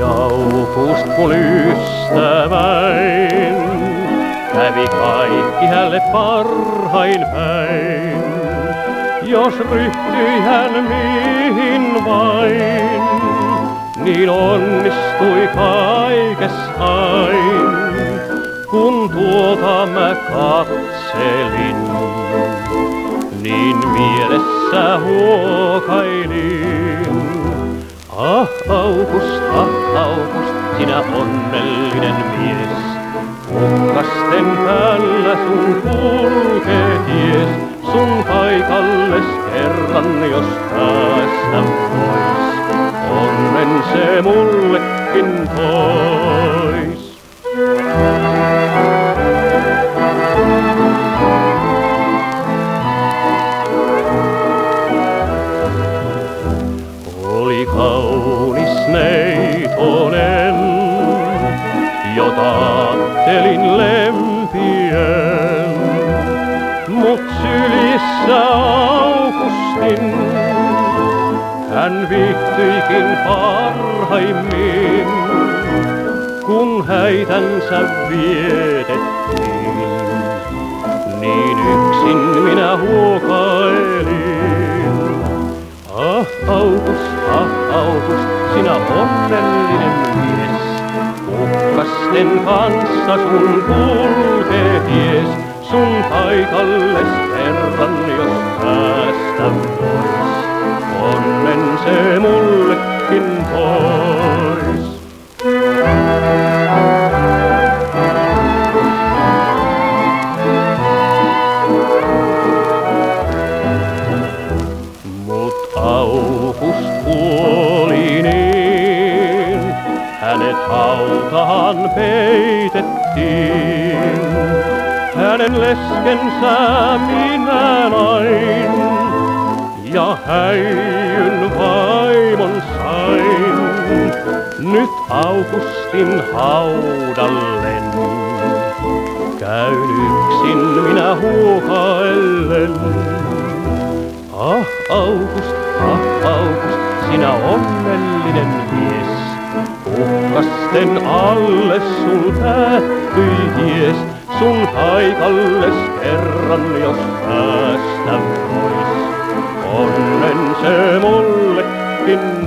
aukust kun ystäväin. Kävi kaikki hälle parhain päin, jos ryhtyi hän mihin vain. Niin onnistui kaikes kun tuota mä katselin. Niin mielessä huokailin, ah Augusta, August, sinä onnellinen mies. Kukkasten päällä sun kulkee ties, sun paikalles kerran jos päästä pois. Onnen se mullekin tois. Jota ajattelin lempien, mut sylissä Augustin hän viihtyikin parhaimmin, kun häitänsä vietettiin. Niin yksin minä huokailin. Ah, August, ah, August, sinä onnellinen mies. Kukkasten kanssa sun kulkee ties, sun paikalles kerran jos päästä vois. Onnen se mullekin tois. Hautaan peitettiin. Hänen leskensä minä nain, ja häijyn vaimon sain. Nyt Augustin haudallen, käyn yksin minä huokaillen. Ah, August, ah, August, sinä onnellinen mies. Kukkasten alle sun päättyi ties, sun paikalles kerran jos päästä vois. Onnen se mullekin pois.